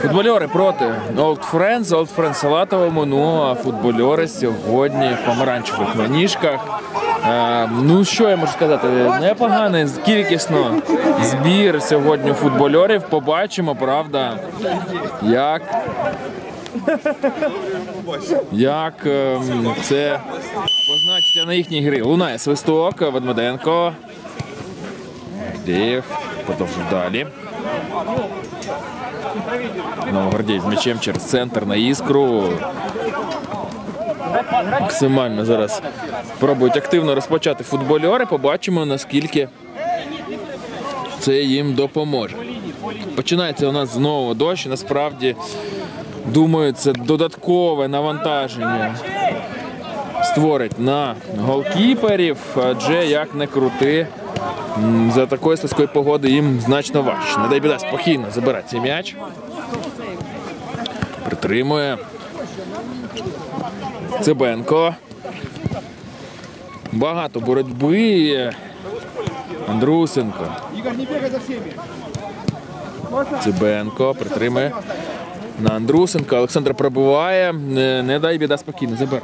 Футбольори проти Old Friends, Old Friends салатовому, ну а футбольори сьогодні в помаранчевих маніжках. Е, ну що я можу сказати? Непоганий, кількісно збір сьогодні футбольорів. Побачимо, правда, як, як ем, це позначиться на їхній грі. Лунає свисток, Ведмеденко. Дієв продовжує далі. Новогвардій з м'ячем через центр на іскру. Максимально зараз пробують активно розпочати футбольори. Побачимо, наскільки це їм допоможе. Починається у нас знову дощ. Насправді, думаю, це додаткове навантаження створить на голкіперів, адже як не крути. За такої слизької погоди їм значно важче. Не дай біда спокійно забирає цей м'яч. Притримує. Цибенко. Багато боротьби. Андрусенко. Цибенко притримує на Андрусенка. Олександр пробиває. Не, дай біда спокійно. Забер.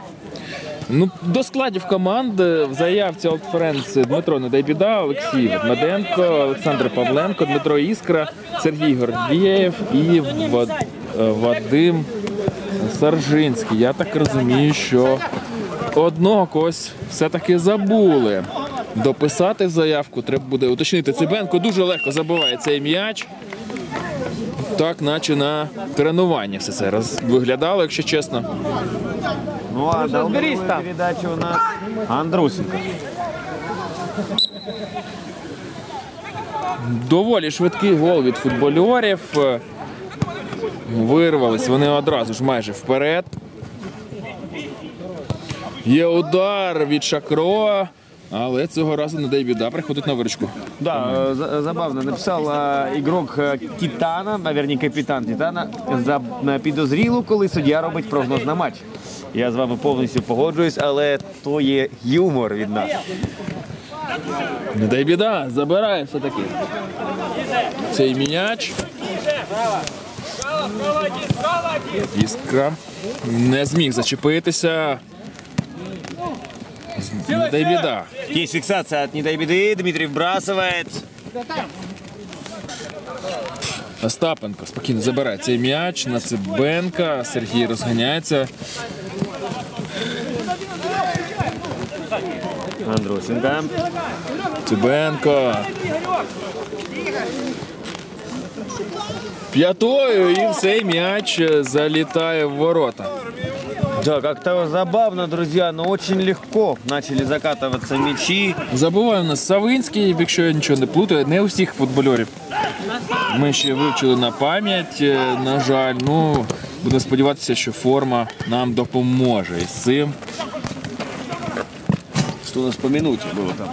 Ну, до складів команд в заявці Old Friends Дмитро Недайбіда, Олексій Ведмеденко, Олександр Павленко, Дмитро Іскра, Сергій Гордієв і е, Вадим Саржинський. Я так розумію, що одного когось все-таки забули. Дописати заявку треба буде уточнити. Цибенко дуже легко забиває цей м'яч. Так, наче на тренуванні все це роз- виглядало, якщо чесно. Ну а на передачі у нас Андрусенко. Доволі швидкий гол від футбольорів. Е, Вирвались вони одразу ж майже вперед. Є удар від Шакро, але цього разу не дай біда, приходить на виручку. Да, э, за- забавно написав э, ігрок э, Титана, а верні капітан Титана, за е, підозрілу, коли суддя робить прогноз на матч. Я з вами повністю погоджуюсь, але то є юмор від нас. Не дай біда, забирає все-таки. Цей м'яч. Іскра не зміг зачепитися. Не дай біда. Есть фиксация от недобеды, Дмитрий вбрасывает. Остапенко спокійно забирає цей м'яч на Цибенка. Сергій розганяється. Андрусенко. Цибенко. П'ятою і цей м'яч залітає в ворота. Да, как-то забавно, друзья, но очень легко начали закатываться мячи. Забуває у нас Савинський, якщо я нічого не плутаю, не усіх футбольорів. Ми ще вивчили на пам'ять, е, на жаль. Ну, будемо сподіватися, що форма нам допоможе із цим. Что у нас по минуте было там?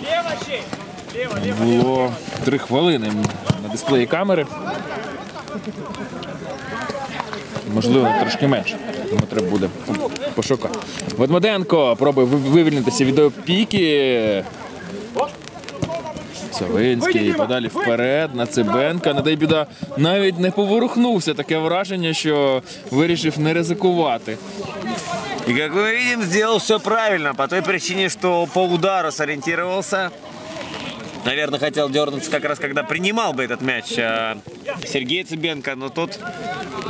Було три хвилини на дисплеї камери. Можливо, трошки менше. Тому треба буде пошукати. Ведмеденко пробує ви- вивільнитися від опіки. Савинський подалі вперед на Цибенка. Не дай біда, навіть не поворухнувся. Таке враження, що вирішив не ризикувати. И как мы видим, сделал все правильно, по той причине, что по удару сориентировался. Наверное, хотел дернуться как раз, когда принимал бы этот мяч а, Сергей Цыбенко, но тот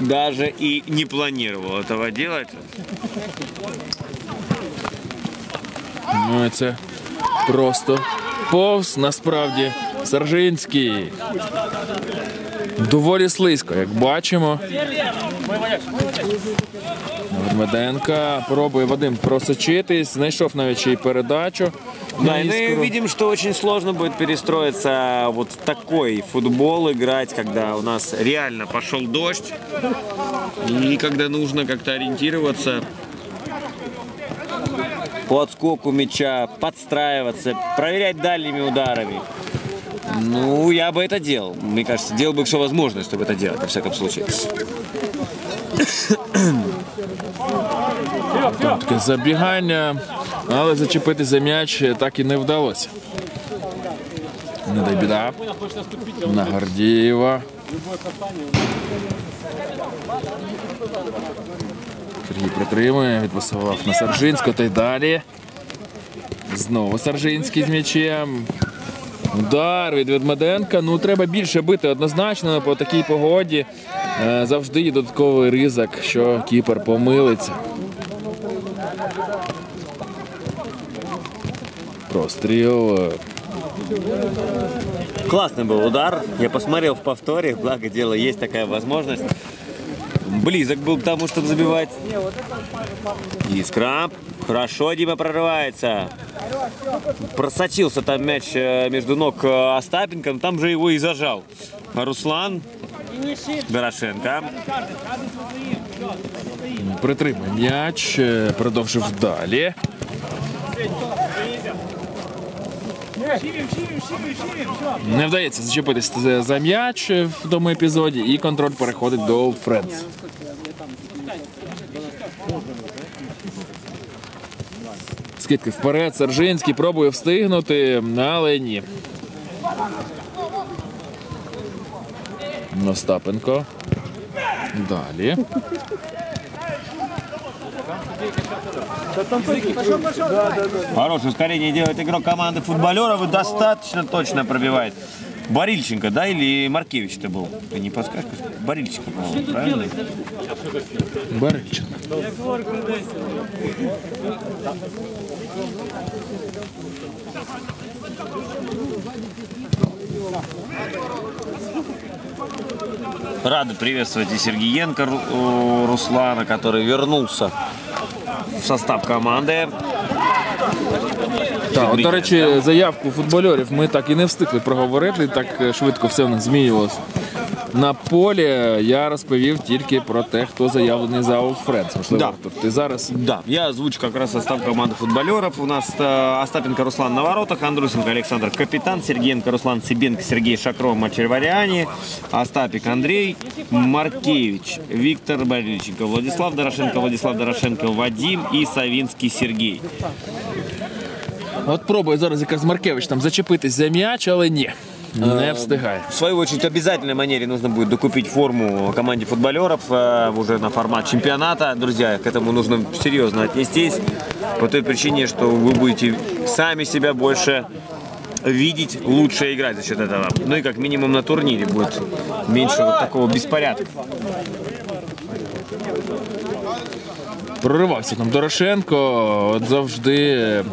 даже и не планировал этого делать. Ну і це просто повз насправді Саржинський. Доволі слизько, як бачимо. Ведмеденка пробує Вадим просочитись, знайшов навіть ще й передачу. Да, и мы видим, что очень сложно будет перестроиться вот в такой футбол играть, когда у нас реально пошел дождь. И когда нужно как-то ориентироваться по отскоку мяча, подстраиваться, проверять дальними ударами. Ну, я бы это делал. Мне кажется, делал бы все возможное, чтобы это делать, во всяком случае. Там таке забігання, але зачепити за м'яч так і не вдалося. Не дай біда. На Гордієва. Сергій притримує, відпасував на Саржинського та й далі. Знову Саржинський з м'ячем. Удар від Ведмеденка. Ну, треба більше бити однозначно по такій погоді. Е, Завжди є додатковий ризик, що кіпер помилиться. Простріл. Классный был удар. Я посмотрел в повторе, благо дело есть такая возможность. Близок был к тому, чтобы забивать. Искра. Хорошо Дима прорывается. Просочился там мяч э, между ног э, Остапенко, но там же его и зажал. Руслан Дорошенко. Притримує м'яч, е, продовжив далі. Не вдається зачепитись за- м'яч в тому епізоді, і контроль переходить до Old Friends. Скидки вперед, Сержинський пробує встигнути, але ні. Остапенко. Далі. Хорошее ускорение делает игрок команды футболеров и достаточно точно пробивает. Борильченко, да, или Маркевич это был? Ты не подскажешь? Борильченко, по-моему, правильно? Бариченко. Рады приветствовать и Сергеенко Ру- Руслана, который вернулся в состав команди. Так, от, до речі, заявку футболерів ми так і не встигли проговорити, так е, швидко все в нас змінювалося На полі я розповів тільки про те, хто заявлений за Old Friends. Можливо, Да. Артур, ти зараз Да, я озвучу как раз состав команды футболеров. У нас э, Остапенко Руслан на воротах, Андрусенко Александр капитан, Сергеенко Руслан Цыбенко, Сергей Шакров, Мачервариани, Остапик Андрей, Маркевич, Виктор Борильченко, Владислав Дорошенко, Владислав Дорошенко, Вадим и Савинский Сергей. от пробує зараз якраз Маркевич там зачепитись за м'яч, але ні, Не встигає. В свою очередь, в обязательной манере нужно будет докупить форму команде футболеров э, уже на формат чемпионата. Друзья, к этому нужно серьезно отнестись. По той причине, что вы будете сами себя больше видеть, лучше играть за счет этого. Ну и как минимум на турнире будет меньше вот такого беспорядка. Проривався там Дорошенко, от завжди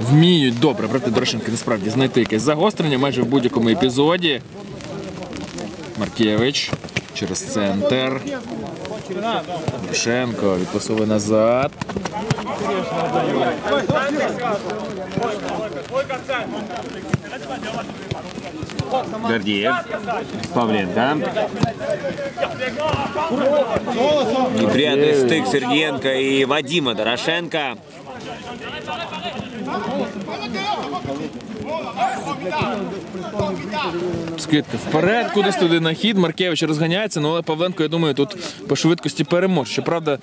вміють добре проти Дорошенка насправді знайти якесь загострення майже в будь-якому епізоді. Маркєвич через центр. Дорошенко відпасовує назад. Гордеев, Павленко. Неприятный стык Сергеенко и Вадима Дорошенко. Скидка вперед, кудись туди на хід. Маркевич розганяється, ну але Павленко, я думаю, тут по швидкості переможе. Щоправда,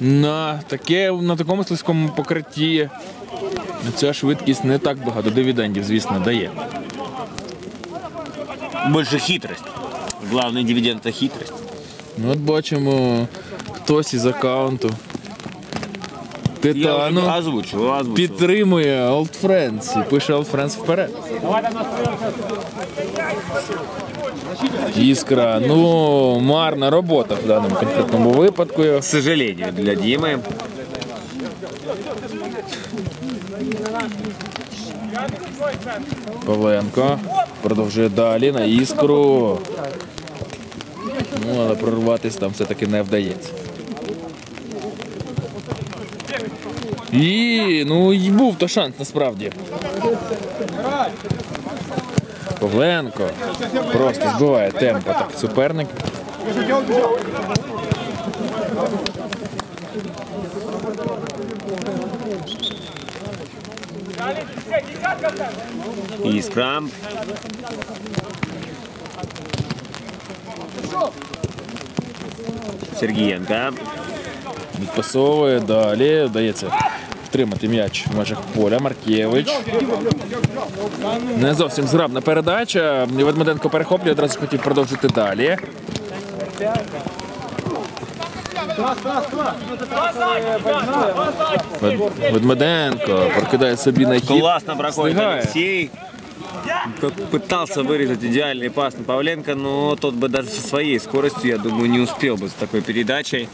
на, таке, на такому слизькому покритті ця швидкість не так багато дивідендів, звісно, дає. Больше хитрость. Главный дивиденд это хитрость. Ну, от бачимо, хтось із аккаунту. Я Титану уже озвучил, озвучил. підтримує Old Friends і пише Old Friends вперед. Іскра. Ну, марна робота в даному конкретному випадку. К сожалению, для Димы. Павленко продовжує далі на іскру. Ну, але прорватись там все-таки не вдається. І ну і був то шанс насправді. Павленко просто збиває темпо так суперник. Искра. Сергеенко. Відпасовує далі. Вдається втримати м'яч в межах поля. Маркєвич. Не зовсім зграбна передача. Ведмеденко перехоплює, одразу хотів продовжити далі. Вед- Ведмеденко прокидає собі на хід. Классно проходит Стигає. Алексей. Как пытался вырезать идеальный пас на Павленко, но тот бы даже со своей скоростью, я думаю, не успел бы с такой передачей.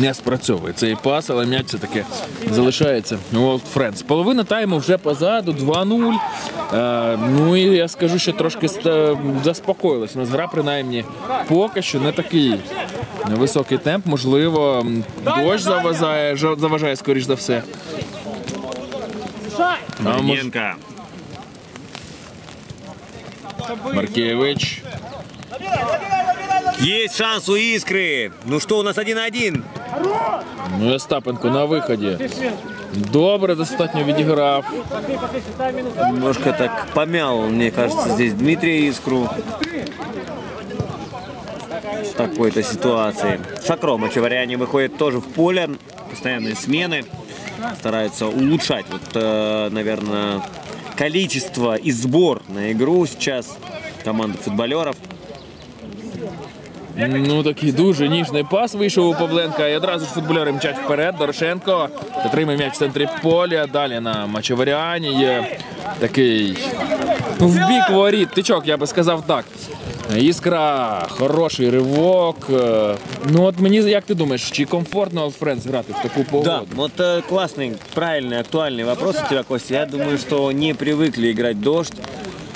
Не спрацьовує цей пас, але м'яч все-таки залишається у Old Friends. Половина тайму вже позаду, 2-0. Е, ну і я скажу, що трошки заспокоїлась. У нас гра, принаймні, поки що не такий високий темп. Можливо, дощ заважає, заважає скоріш за все. А. Маркевич. Есть шанс у Искры. Ну что, у нас 1-1. Ну і Остапенко на виході. Добре, достатньо відіграв. Немножко так помял, мне кажется, здесь Дмитрия Искру. В такой-то ситуации. Шакро Мачеваряне выходит тоже в поле. Постоянные смены. Стараются улучшать, вот, э, наверное, количество и сбор на игру сейчас команды футболеров. Ну такий дуже ніжний пас вийшов у Павленка. І одразу ж футболери мчать вперед. Дорошенко отримує м'яч в центрі поля. Далі на Мачеваріані є такий ну, в бік воріт. Тичок, я би сказав так. Іскра, хороший ривок. Е, Ну от мені як ти думаєш, чи комфортно Old Friends грати в таку погоду? Да, вот э, классный, правильный, актуальный вопрос у тебя, Костя. Я думаю, что не привыкли играть дождь.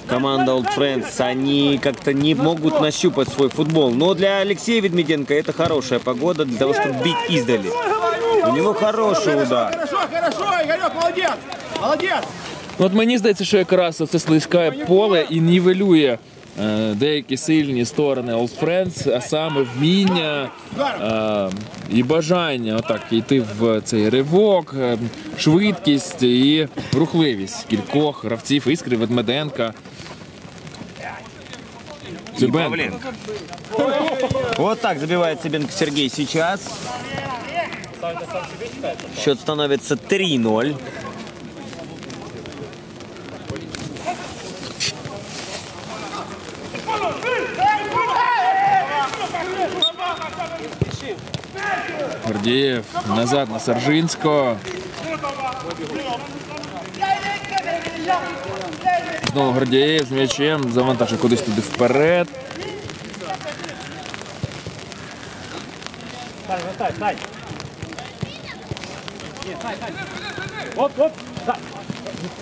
Команда Old Friends, они как-то не могут нащупать свой футбол. Но для Алексея Ведмеденко это хорошая погода для того, чтобы бить издали. У него хороший удар. Хорошо, хорошо, Игорек, молодец! Молодец! Ну, От мені здається, що якраз це слизьке поле і нівелює е, деякі сильні сторони Old Friends, а саме вміння е, і бажання отак йти в цей ривок, е, швидкість і рухливість кількох гравців Іскри Ведмеденка. Цибенко. Вот так забивает Себенко Сергей сейчас. Счет становится 3-0. Гордієв назад на Саржинського. Знову Гордієв з м'ячем завантажує кудись туди вперед.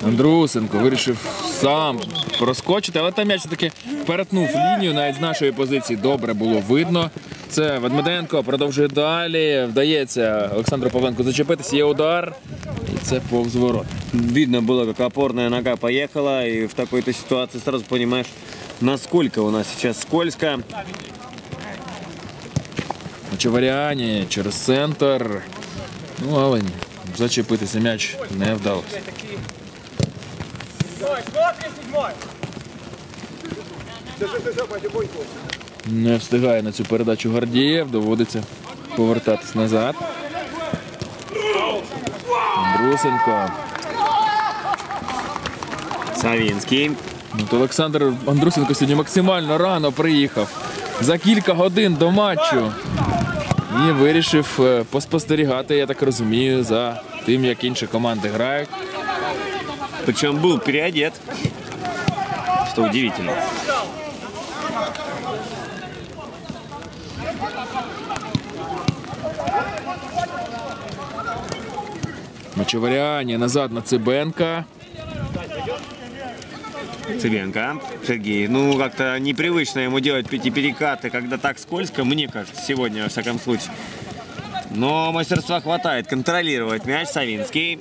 Андрусенко вирішив сам проскочити, але там м'яч таки перетнув лінію навіть з нашої позиції. Добре було видно. Це Ведмеденко продовжує далі. Вдається Олександру Павленку зачепитися. Є удар. І це повз ворот. Видно было, как опорная нога поехала, и в такой-то ситуации сразу понимаешь, насколько у нас сейчас скользко. Чаваріані через центр. Ну, але ні. Зачепитися м'яч не вдалося. Не встигає на цю передачу Гордієв, доводиться повертатись назад. Андрусенко. Савинский. От Олександр Андрусенко сьогодні максимально рано приїхав за кілька годин до матчу. І вирішив е, поспостерігати, я так розумію, за тим, як інші команди грають. Причем был переодет. Что удивительно. Мачеваріані назад на Цибенка. Цыбенко. Сергей. Ну, как-то непривычно ему делать пятиперекаты, когда так скользко, мне кажется, сегодня, во всяком случае. Но мастерства хватает контролировать мяч Савинский.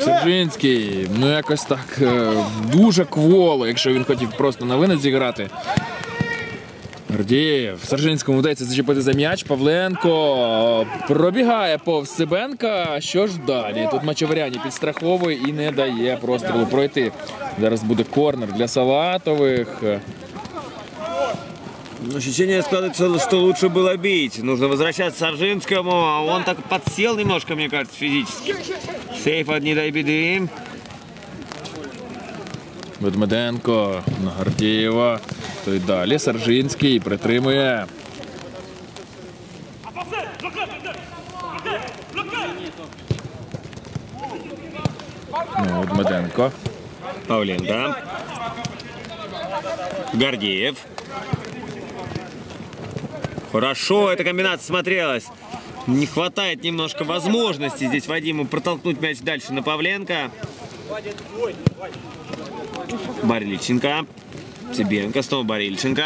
Сержинський, ну якось так е, дуже кволо, якщо він хотів просто на винець зіграти. Гордієв. Саржинському вдається зачепити за м'яч. Павленко пробігає повз Сибенка. Що ж далі? Тут Мачеваряні підстраховує і не дає прострілу пройти. Зараз буде корнер для Салатових. Ну, Ощущение складывается, что лучше было бить. Нужно возвращаться Саржинскому, а он так подсел немножко, мне кажется, физически. Сейф от не дай беды. Ведмеденко на Гордієва. Той далі. Саржинський притримує. Ну, Ведмеденко. Павленко. Гордеев. Хорошо эта комбинация смотрелась. Не хватает немножко возможности здесь Вадиму протолкнуть мяч дальше на Павленко. Барильченко. Цыбенко, снова Барильченко.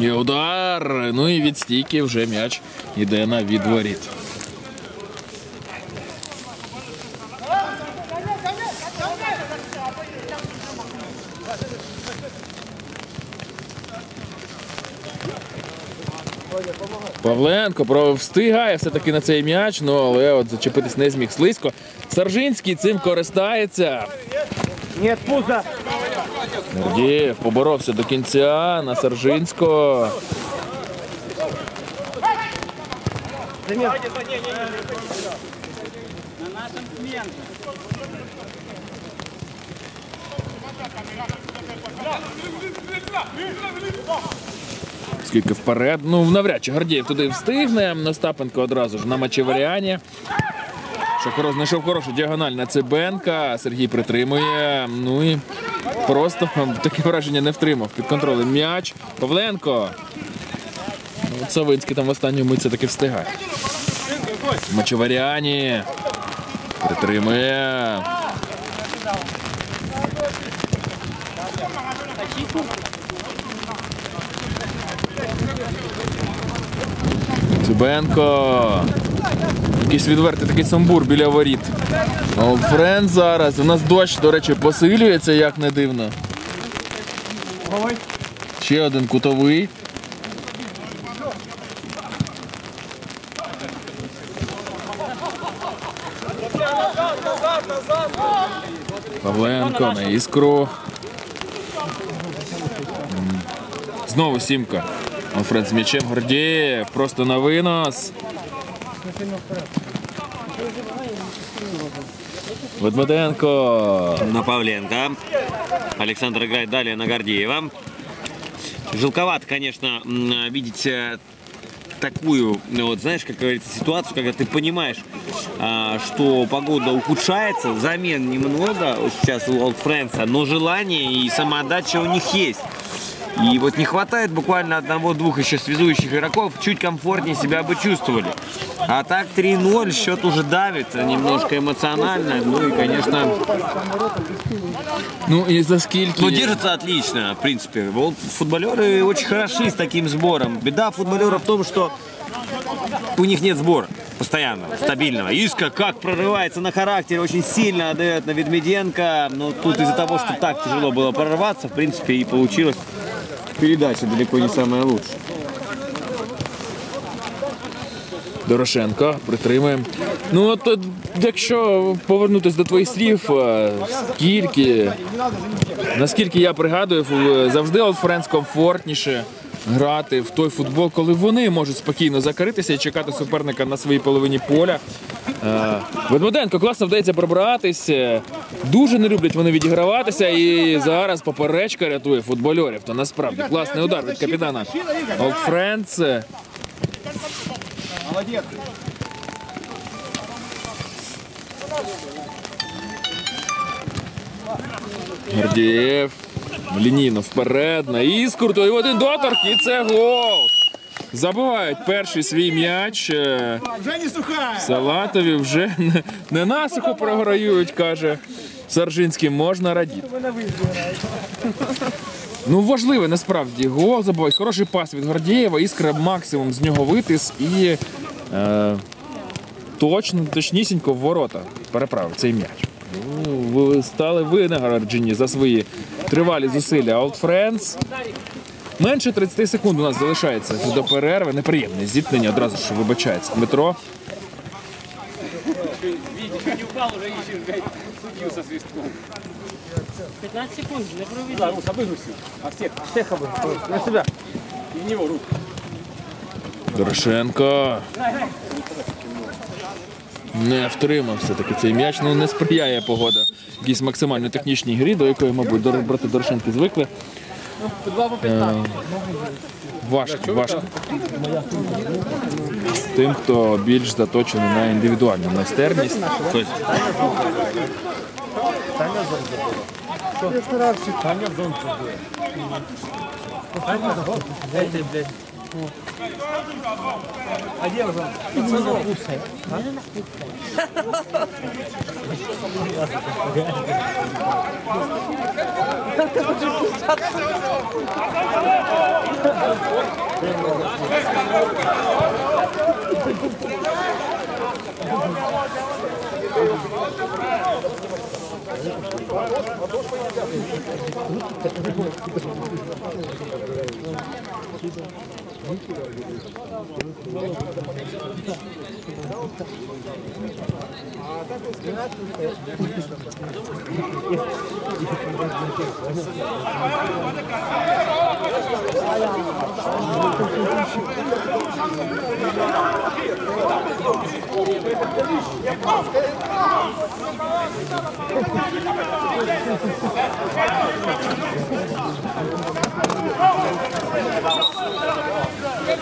Є удар. Ну і від стійки вже м'яч іде на відворіт. Павленко про- встигає все-таки на цей м'яч, ну але от зачепитись не зміг слизько. Саржинський цим користається. Нет, пузо. Гордієв поборовся до кінця на Саржинського. Скільки вперед. Ну, навряд чи Гордієв туди встигне. Остапенко одразу ж на Мачеваріані. Шахоро знайшов хорошу діагональ на Цибенка. Сергій притримує. Ну і просто таке враження не втримав. Під контролем м'яч. Павленко. Ну, Савицький там в останню мить все-таки встигає. Мачеваріані. Притримує. Цибенко. Якийсь відвертий такий самбур біля воріт. Френд зараз. У нас дощ, до речі, посилюється, як не дивно. Ще один кутовий. Павленко на іскру. Знову сімка. Алфред з м'ячем Гордієв. Просто на винос. Ведмеденко. На Павленко. Александр играет далее на Гордеева. Жилковато, конечно, видеть э, такую, ну, вот знаешь, как говорится, ситуацию, когда ты понимаешь, а, что погода ухудшается, замен немного сейчас у Old Friends, но желание и самоотдача у них есть. И вот не хватает буквально одного-двух еще связующих игроков, чуть комфортнее себя бы чувствовали. А так 3-0, счет уже давит немножко эмоционально. Ну и, конечно, Ну і за скільки? ну, держится отлично, в принципе. Футболеры очень хороши с таким сбором. Беда футболеров в том, что у них нет сбора постоянного, стабильного. Иска как прорывается на характере, очень сильно отдает на Ведмеденко. Но тут из-за того, что так тяжело было прорваться, в принципе, и получилась передача далеко не самая лучшая. Дорошенко, притримуємо. Ну, от якщо повернутися до твоїх слів, е, скільки, наскільки я пригадую, завжди Old Friends комфортніше грати в той футбол, коли вони можуть спокійно закритися і чекати суперника на своїй половині поля. Е, Ведмеденко класно вдається пробратись. Дуже не люблять вони відіграватися, і зараз поперечка рятує футбольорів. То насправді класний удар від капітана Friends. Е, Гордієв. Лінійно вперед на іскру. І один доторк, і це гол. Забивають перший свій м'яч. Е. Салатові вже не, насухо програють, каже Саржинський. Можна радіти. Ну, важливе насправді гол забивають. Хороший пас від Гордієва. Іскра максимум з нього витис і е, точно, точнісінько в ворота переправив цей м'яч. Ну, ви стали винагороджені за свої тривалі зусилля. Old Friends. Менше 30 секунд у нас залишається до перерви. Неприємне зіткнення, одразу ж вибачається. Дмитро. 15 секунд, не проведи. На себя. Дорошенко. Не втримався таки цей м'яч. Ну не сприяє погода якійсь максимально технічній грі, до якої, мабуть, брати Дорошенки звикли. Е, важко, важко. Тим, хто більш заточений на індивідуальну майстерність. А где уже? Пацанов. Так ты хочешь писаться? Thank you. Субтитры создавал DimaTorzok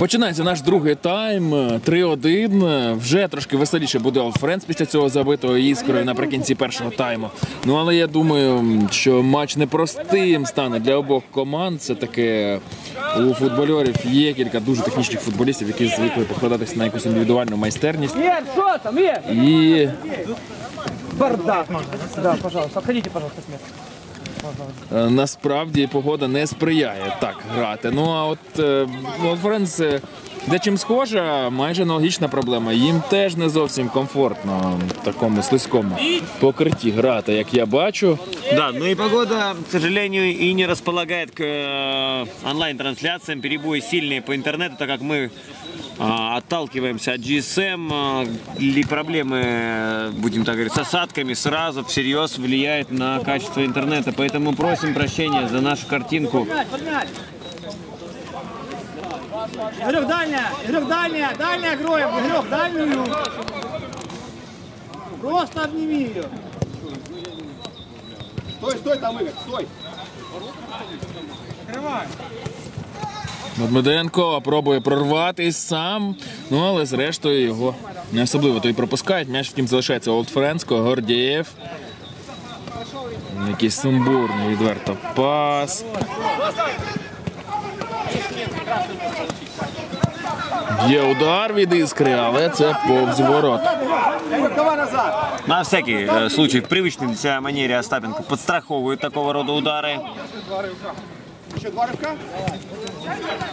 Починається наш другий тайм. 3-1. Вже трошки веселіше буде Friends після цього забитого іскрою наприкінці першого тайму. Ну але я думаю, що матч непростим стане для обох команд. Це таке у футбольорів є кілька дуже технічних футболістів, які звикли покладатися на якусь індивідуальну майстерність. І Бардак. Да, пожалуйста, отходите, пожалуйста, с места. Е, Насправді погода не сприяє так грати. Ну а от е, Old Friends, е, де чим схожа, майже аналогічна проблема. Їм теж не зовсім комфортно в такому слизькому покритті грати, як я бачу. Да, ну и погода, к сожалению, и не располагает к э, онлайн-трансляциям. Перебои сильные по интернету, так как мы а, отталкиваемся от GSM. а, Или проблемы, будем так говорить, с осадками сразу всерьез влияет на качество интернета. Поэтому просим прощения за нашу картинку. Игорек, дальняя, Игорек, дальняя, дальняя гроем, Игорек, дальнюю. Просто обними ее. Стой, стой там, Игорь, стой. Медведенко пробує прорватись сам, ну але зрештою його не особливо то й пропускають. М'яч втім залишається у Old Friends, Гордієв. Якийсь сумбурний відверто пас. Є удар від іскри, але це повз ворот. Игорь, давай назад. На всякий э, случай, в привычной для себя манере Остапенко подстраховывает такого рода удары. Еще два рывка.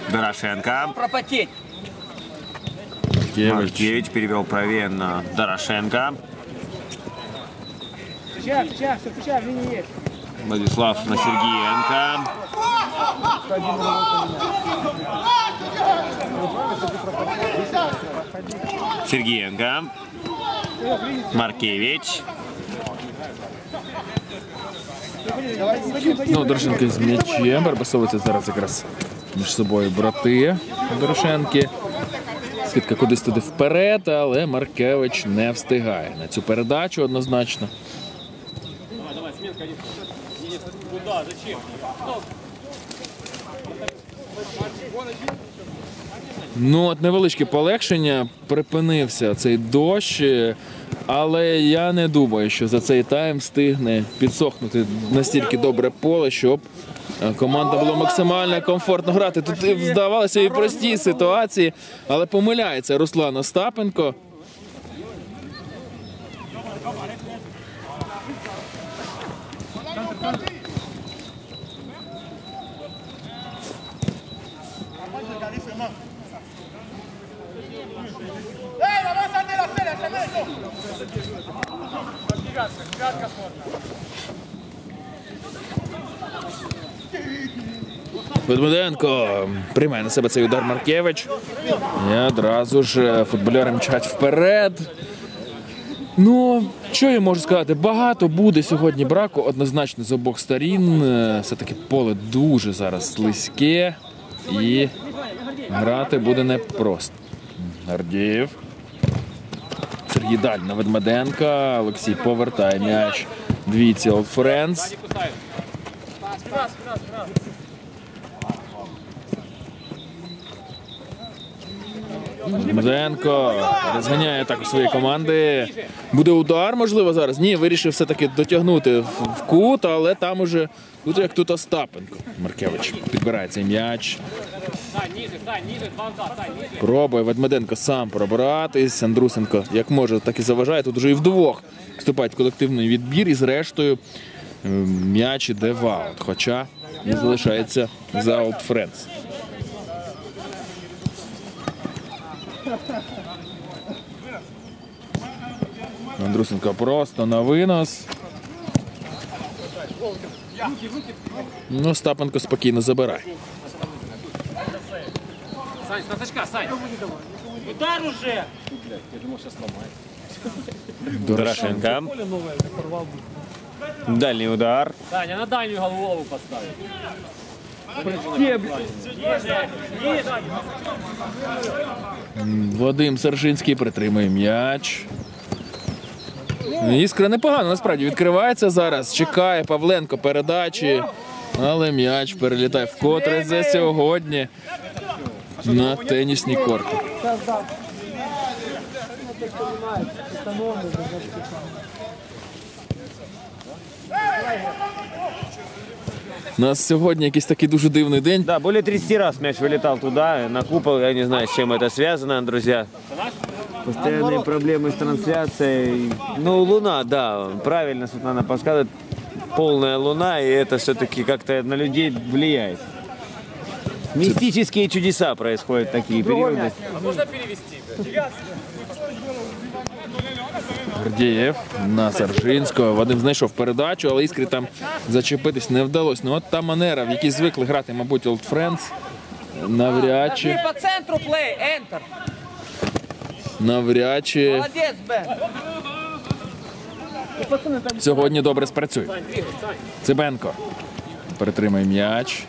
Дорошенко. Пропотеть. Кевич. Маркевич перевел правее на Дорошенко. Сейчас, сейчас, все, сейчас, в линии есть. Владислав на Сергеенко. Сергеенко. Маркевич. Ну, Дорошенко з м'ячем. Барбасовуються зараз якраз між собою брати Дорошенки. Скидка кудись туди вперед, але Маркевич не встигає на цю передачу однозначно. Ну, от невеличке полегшення, припинився цей дощ, але я не думаю, що за цей тайм встигне підсохнути настільки добре поле, щоб е, команда було максимально комфортно грати. Тут здавалося і прості ситуації, але помиляється Руслан Остапенко. Ведмеденко приймає на себе цей удар Маркевич. І одразу ж е, футболери мчать вперед. Ну, що я можу сказати? Багато буде сьогодні браку однозначно з обох сторін. Е, Все-таки поле дуже зараз слизьке і грати буде непросто. Гордієв. Сергій Даль на Ведмеденка. Олексій повертає м'яч. Двійці Old Friends. Меденко розганяє так у свої команди. Буде удар, можливо, зараз. Ні, вирішив все-таки дотягнути в, кут, але там уже тут як тут Остапенко. Маркевич підбирає цей м'яч. Пробує Ведмеденко сам пробиратись. Андрусенко як може, так і заважає. Тут вже і вдвох вступають в колективний відбір і зрештою е, м'яч іде в аут. Хоча не залишається за Old Friends. Андрусенко просто на винос. Ну, Стапенко спокійно забирає. Сань, с Сань. Удар уже! Дорошенко. Дальний удар. Саня, на дальнюю голову поставь. Вадим Сержинський притримує м'яч. Іскра непогано насправді відкривається зараз. Чекає Павленко передачі. Але м'яч перелітає вкотре за сьогодні на тенісні корти. У нас сьогодні якийсь такий дуже дивний день. Да, более 30 раз мяч вылетал туда, на купол. Я не знаю, с чем это связано, друзья. Постоянные проблемы с трансляцией. Ну, луна, да, правильно Светлана подсказывает. Полная луна, и это все-таки как-то на людей влияет. Мистические чудеса происходят такие периоды. Гордієв на Сержинського. Вадим знайшов передачу, але іскрі там зачепитись не вдалося. Ну от та манера, в якій звикли грати, мабуть, Old Friends. Навряд чи, По центру плей, ентер. навряд чи Молодець, Бен. сьогодні добре спрацює. Цибенко перетримує м'яч.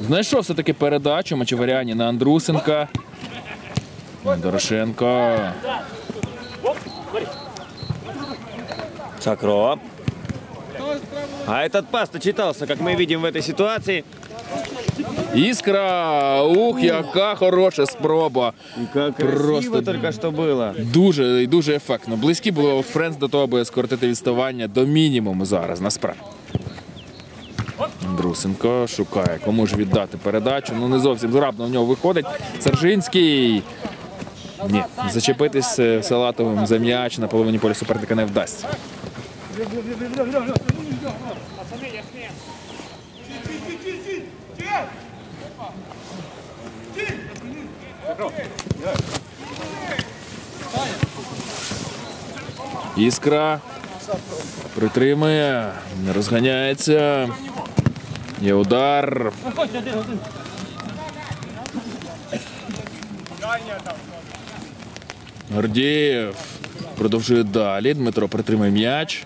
Знайшов все-таки передачу Мачеваряні на Андрусенка. Дорошенко. Сакро. А этот пас читался, как мы видим в этой ситуации. Іскра! Ух, яка хороша спроба. Как Просто- красиво только что было. Дуже і дуже ефектно. Близькі були Old Friends до того, аби скоротити відставання до мінімуму зараз, насправді. Андрусенко шукає, кому ж віддати передачу. Ну не зовсім зграбно в нього виходить. Сержинський. ні, зачепитись е, Салатовим за м'яч на половині поля суперника не вдасться. Іскра притримує, не розганяється. Є удар. Гордієв продовжує далі. Дмитро притримує м'яч.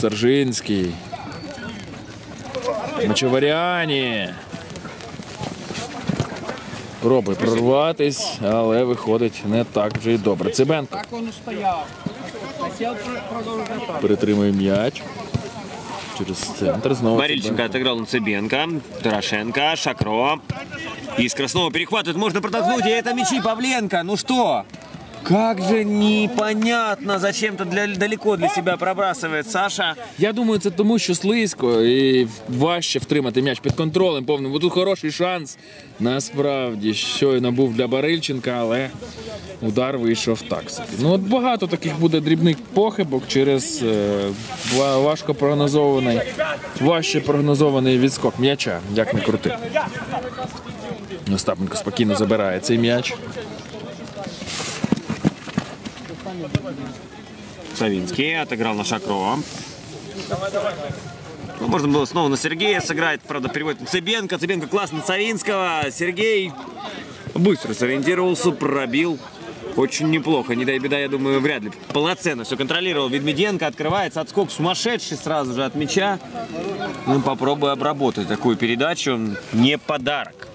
Сержинський. Мачеваряні. Пробує прорватись, але виходить не так вже й добре. Цибенко перетримує м'яч Через центр знову. Марильченко отыграл на Цыбенко. Дорошенко, Шакро. Искра снова перехватывает, можно протолкнуть, и это мячи Павленко. Ну что? Как же непонятно, зачем-то для, далеко для себя пробрасывает Саша. Я думаю, це тому, що слизько і важче втримати м'яч під контролем повним. Бо тут хороший шанс. Насправді щойно був для Барильченка, але удар вийшов так собі. Ну от багато таких буде дрібних похибок через е, важко прогнозований, важче прогнозований відскок м'яча, як не крути. Остапенко спокійно забирає цей м'яч. Савинский отыграл на Шакрова. Ну, можно было снова на Сергея сыграть. Правда, переводит на Цыбенко. Цыбенко классно Савинского. Сергей быстро сориентировался, пробил. Очень неплохо. Не дай беда, я думаю, вряд ли полноценно все контролировал. Ведмеденко открывается отскок сумасшедший сразу же от мяча. Ну, попробуй обработать такую передачу. Не подарок.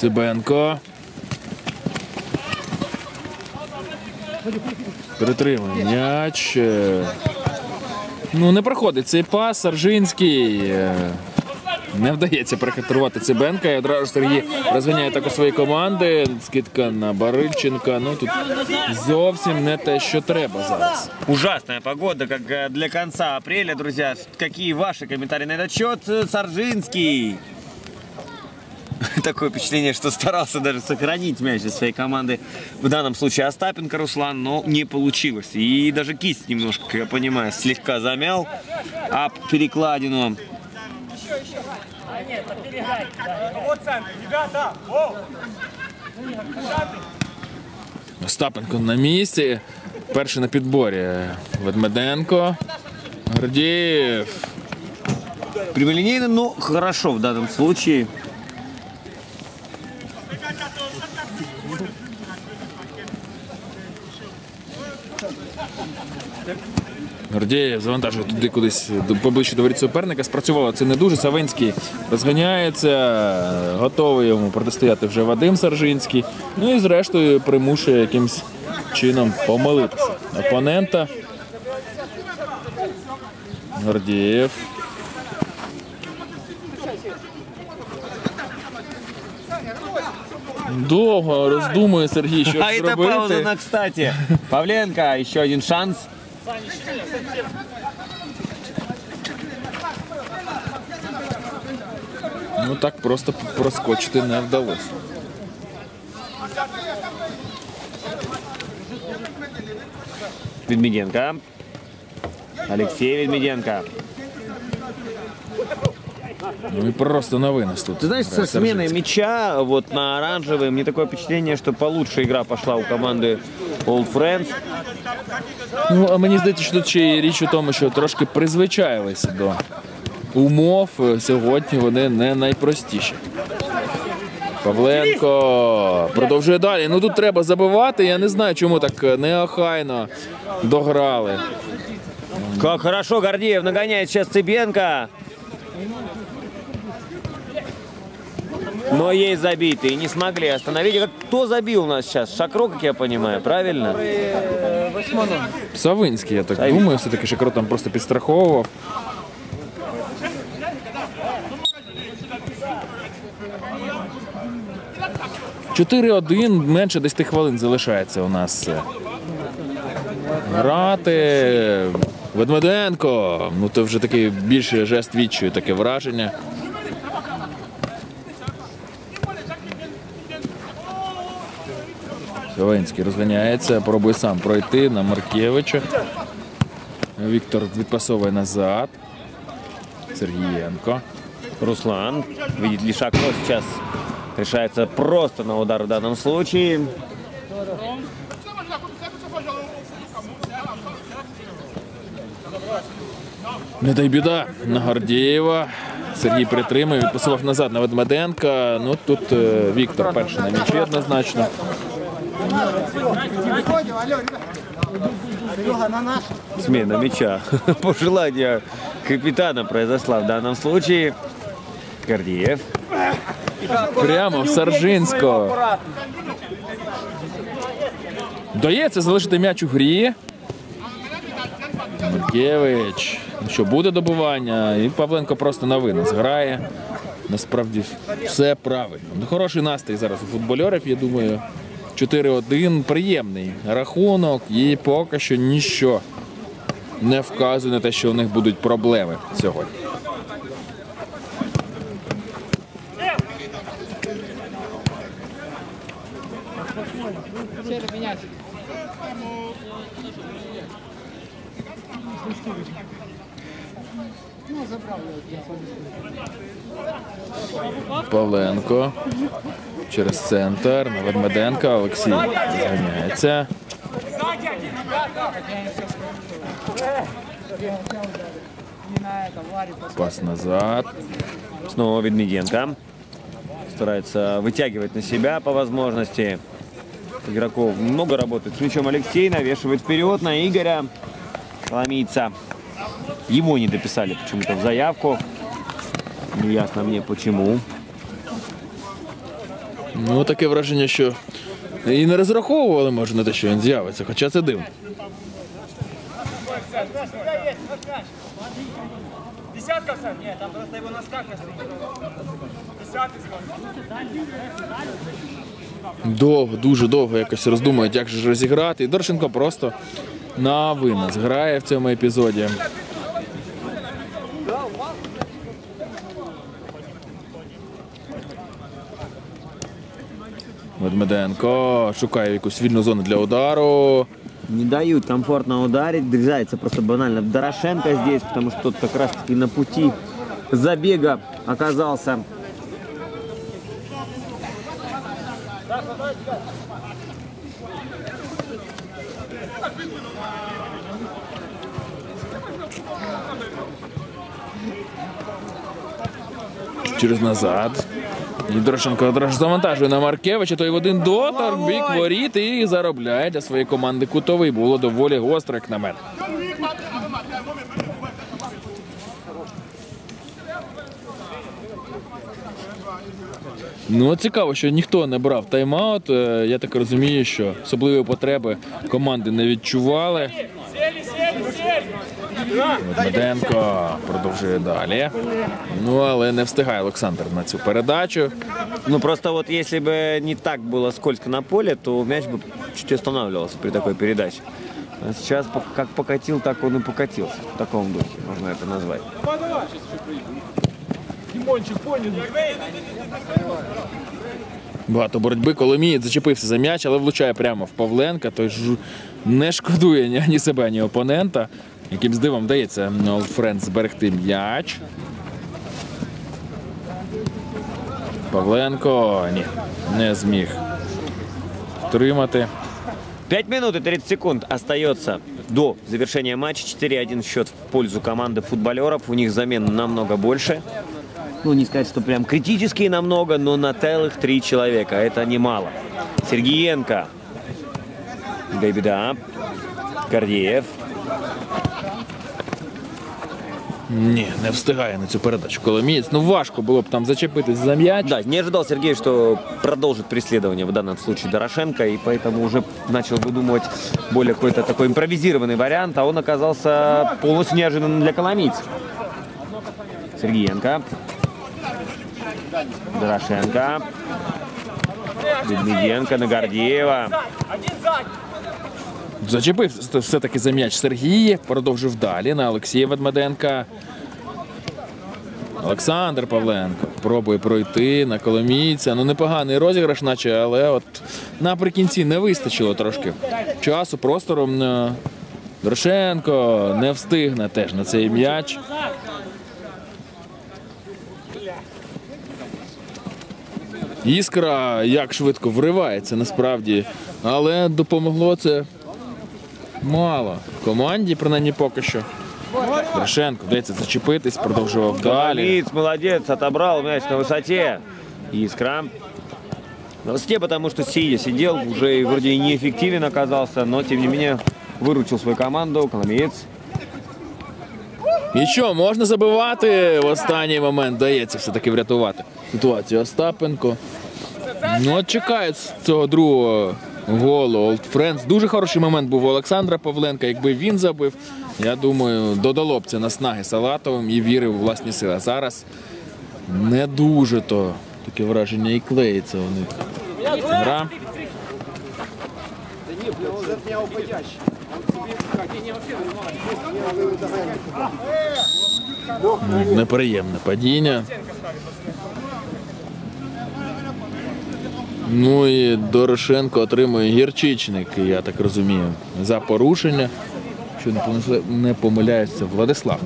Цибенко. Перетримує м'яч. Е, Ну, не проходить цей пас. Саржинський. е, Не вдається перехитрувати Цибенка. І одразу ж Сергій розганяє так у свої команди. Скидка на Барильченка. Ну тут зовсім не те, що треба зараз. Ужасная погода, как э, для конца апреля, друзья. Какие ваши комментарии на этот счет? Э, Саржинский. Такое впечатление, что старался даже сохранить мяч для своей команды. В данном случае Остапенко Руслан, но не получилось. И даже кисть немножко, как я понимаю, слегка замял об перекладину. Вот центр, ребята, о! Остапенко на місці. Перший на підборі. Ведмеденко. Гордієв. Прямолинейно, но хорошо в данном случае. Гордієв завантажує туди кудись поближче до воріт суперника. Спрацювало це не дуже. Савинський розганяється, готовий йому протистояти вже Вадим Саржинський. Ну і зрештою примушує якимсь чином помилитися. Опонента. Гордієв. Довго роздумує Сергій, що А это пауза зробити. на кстати. Павленко, еще один шанс. Ну так просто проскочити не вдалося. Ведмеденко. Алексей Ведмеденко. Ну і просто на винос тут. Ты знаешь, со сменой мяча вот на оранжевый, мне такое впечатление, что получше игра пошла у команды Old Friends. Ну, мені здається, що тут ще є річ у тому, що трошки призвичаїлися до умов. Сьогодні вони не найпростіші. Павленко продовжує далі. Ну тут треба забивати. Я не знаю, чому так неохайно дограли. Как хорошо Гордеев нагоняет сейчас Цыбенко. Но есть забитые, не смогли остановить. Как- Кто забил у нас сейчас? Шакро, как я понимаю, правильно? Савинський, я так Савинський. думаю, все-таки Шакро там просто підстраховував. Чотири-один, менше 10 хвилин залишається у нас грати. Ведмеденко. Ну то вже такий більше жест відчую, таке враження. Ховенський розганяється, пробує сам пройти на Маркевича. Віктор відпасовує назад. Сергієнко. Руслан. Видит ли Шакро сейчас решается просто на удар в данном случае. Не дай біда на Гордієва. Сергій притримує, відпасував назад на Ведмеденка. Ну тут е, Віктор перший на м'ячі однозначно. Смена мяча по желанию капитана произошла в данном случае. Гордеев. Прямо в Саржинського. Дається залишити м'яч у грі. Маркевич. Ну що, буде добування, і Павленко просто на винос грає. Насправді все правильно. Ну, хороший настрій зараз у футбольорів, я думаю. 4-1 приємний рахунок і поки що ніщо не вказує на те, що у них будуть проблеми сьогодні. Павленко через центр на Ведмеденка. Олексій зганяється. Пас назад. Снова Ведмеденко. Старается вытягивать на себя по возможности. Игроков много работает с мячом Алексей, навешивает вперед на Игоря. Ломится. Его не дописали почему-то в заявку. Не ясно мне почему. Ну, таке враження, що і не розраховували, може, на те, що він з'явиться, хоча це дивно. Десятка все? Нет, там просто его на скаках. Довго, дуже довго якось роздумують, як же розіграти. І Дорошенко просто на винос грає в цьому епізоді. Медмеденко шукає якусь вільну зону для удару. Не дают комфортно ударить. Врезается просто банально Дорошенко здесь, потому что тот как раз таки на пути забега оказался. через назад. Дорошенко одразу завантажує на Маркевича, той в один доторк, бік воріт і заробляє для своєї команди кутовий. Було доволі гостро, як на мене. Ну, цікаво, що ніхто не брав тайм-аут. Е, Я так розумію, що особливої потреби команди не відчували. Медведенко продовжує далі. Ну, але не встигає Олександр на цю передачу. Ну просто вот если бы не так было скользко на поле, то мяч бы чуть останавливался при такой передаче. А сейчас пок- как покатил, так он и покатился. В таком духе можно это назвать. Багато боротьби. Коломієць зачепився за м'яч, але влучає прямо в Павленка. Той ж не шкодує ні, ні себе, ні опонента. Яким дивом вдається Олд Френд зберегти м'яч. Павленко ні, не зміг втримати. 5 минут и 30 секунд остается до завершения матча. 4-1 счет в пользу команды футболеров. У них замен намного больше. Ну, не сказать, что прям критические намного, но на целых три человека. Это немало. Сергеенко. Гайбеда. Гордеев. Ні, не встигає на цю передачу. Коломієць. Ну важко було б там зачепитись за м'яч. Да, не ожидал Сергей, что продолжит преследование в данном случае Дорошенко, и поэтому уже начал выдумывать более какой-то такой импровизированный вариант, а он оказался полностью неожиданным для коломийцев. Сергеенко. Дорошенко. Медведенко на Гордеева. Зачепив все-таки за м'яч Сергій, продовжив далі на Олексія Ведмеденка. Олександр Павленко пробує пройти на Коломійця. Ну, непоганий розіграш, наче, але от наприкінці не вистачило трошки часу, простору. Е, Дорошенко не встигне теж на цей м'яч. Іскра як швидко вривається насправді, але допомогло це мало. Команді, принаймні поки що. Дорошенко вдається зачепитись, продовжував далі. Коломиец молодец, отобрал мяч на высоте. Искра. На высоте, потому что сидя сидел, уже и вроде и неэффективен оказался, но тем не менее выручил свою команду. Коломиец. І що, можна забивати? В останній момент дається все-таки врятувати ситуацію Остапенко. Ну, от чекають з цього другого голу Old Friends. Дуже хороший момент був у Олександра Павленка. Якби він забив, я думаю, додало б це наснаги Салатовим і вірив у власні сили. А зараз не дуже то таке враження і клеїться у них. Гра. Неприємне падіння. Ну і Дорошенко отримує гірчичник, я так розумію, за порушення. Що не помиляється Владислав.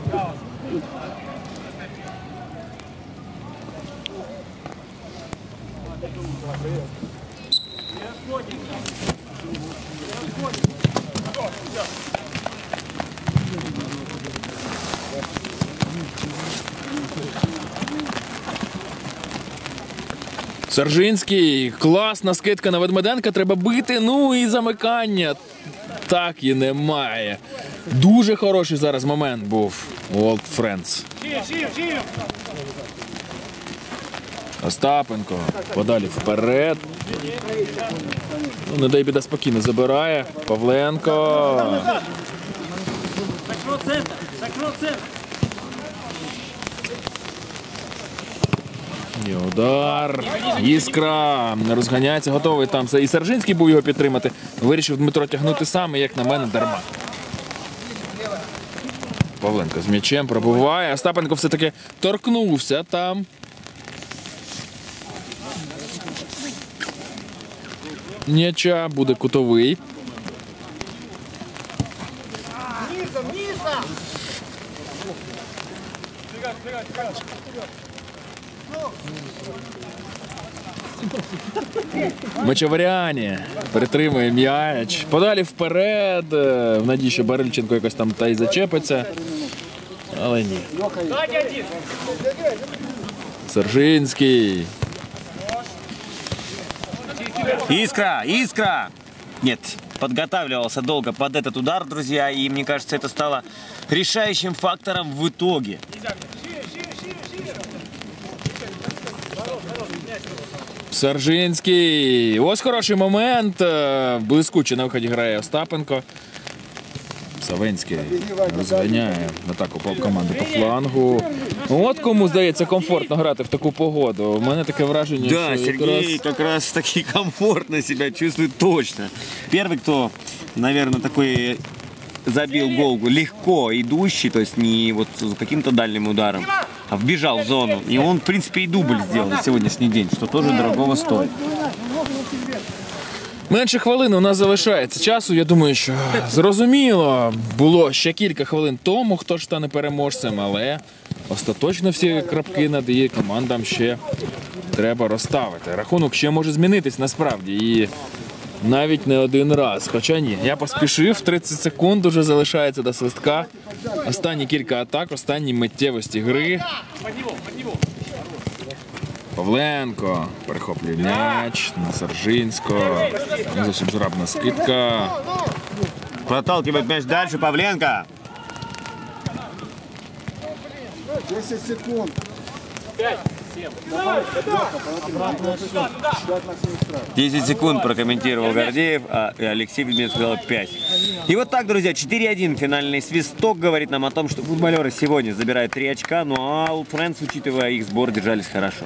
Сержинський, класна скидка на Ведмеденка, треба бити. Ну і замикання. Так і немає. Дуже хороший зараз момент був у Old Friends. Остапенко подалі вперед. Ну, не дай біда спокійно забирає. Павленко. Закро центр, закро центр. І удар. Іскра розганяється, готовий там. І Сержинський був його підтримати. Вирішив Дмитро тягнути сам, і як на мене, дарма. Павленко з м'ячем пробуває. Остапенко все-таки торкнувся там. М'яча буде кутовий. Мечеваряні перетримує м'яч. Подалі вперед. е, В надії, що Барильченко якось там та й зачепиться. Але ні. Сержинський. Искра, искра! Нет, подготавливался долго под этот удар, друзья, и мне кажется, это стало решающим фактором в итоге. Сержинський. Ось хороший момент. Е, Блискуче на виході грає Остапенко. Савинський розганяє атаку по команди по флангу. От кому здається комфортно грати в таку погоду. У мене таке враження, Да, що Сергей якраз как раз таки комфортно себя чувствует точно. Первый, кто, наверное, такой забил гол легко идущий, то есть не вот каким-то дальним ударом, вбежал в зону. И он, в принципе, и дубль сделал на сегодняшний день, что тоже дорогого стоит. Менше хвилин у нас залишається часу. Я думаю, що зрозуміло було ще кілька хвилин тому, хто ж стане переможцем, але остаточно всі крапки над її командам ще треба розставити. Рахунок ще може змінитись насправді. І навіть не один раз. Хоча ні, я поспішив, 30 секунд уже залишається до свистка. Останні кілька атак, останні миттєвості гри. Павленко перехоплює м'яч на Сержинського. Не зовсім зрабна скидка. Проталкивает мяч дальше Павленко. 10 секунд. 10 секунд прокомментировал Гордеев, а Алексей Бедмет сказал 5. И вот так, друзья, 4-1 финальный свисток говорит нам о том, что футболеры сегодня забирают 3 очка, ну а Old Friends, учитывая их сбор, держались хорошо.